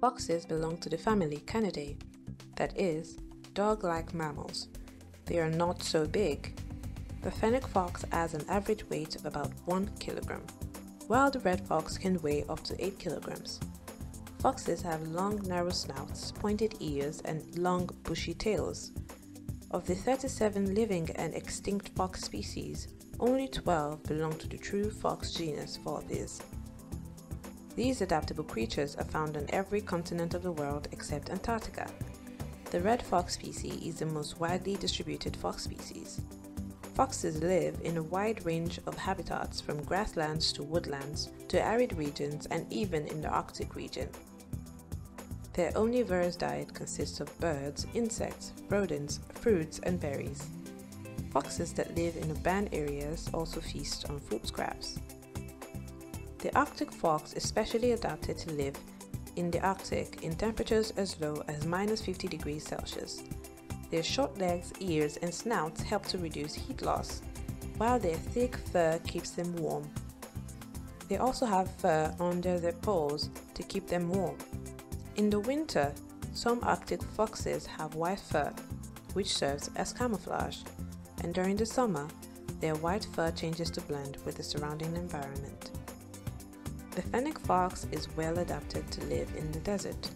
Foxes belong to the family Canidae, that is, dog-like mammals. They are not so big. The fennec fox has an average weight of about 1 kilogram, while the red fox can weigh up to 8 kilograms. Foxes have long narrow snouts, pointed ears, and long bushy tails. Of the 37 living and extinct fox species, only 12 belong to the true fox genus Vulpes. These adaptable creatures are found on every continent of the world except Antarctica. The red fox species is the most widely distributed fox species. Foxes live in a wide range of habitats from grasslands to woodlands to arid regions and even in the Arctic region. Their omnivorous diet consists of birds, insects, rodents, fruits, and berries. Foxes that live in urban areas also feast on food scraps. The Arctic fox is specially adapted to live in the Arctic in temperatures as low as minus 50 degrees Celsius. Their short legs, ears, and snouts help to reduce heat loss, while their thick fur keeps them warm. They also have fur under their paws to keep them warm. In the winter, some Arctic foxes have white fur, which serves as camouflage, and during the summer, their white fur changes to blend with the surrounding environment. The fennec fox is well adapted to live in the desert.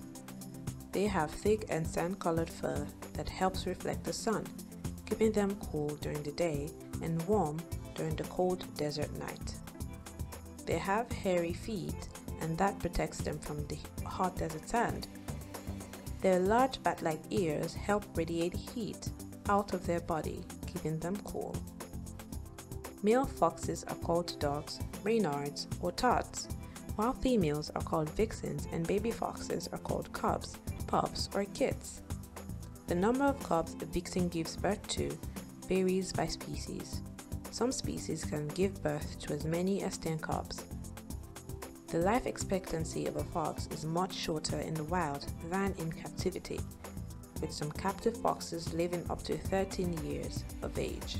They have thick and sand-colored fur that helps reflect the sun, keeping them cool during the day and warm during the cold desert night. They have hairy feet and that protects them from the hot desert sand. Their large bat-like ears help radiate heat out of their body, keeping them cool. Male foxes are called dogs, reynards, or tods, while females are called vixens and baby foxes are called cubs, pups, or kits. The number of cubs a vixen gives birth to varies by species. Some species can give birth to as many as 10 cubs, the life expectancy of a fox is much shorter in the wild than in captivity, with some captive foxes living up to 13 years of age.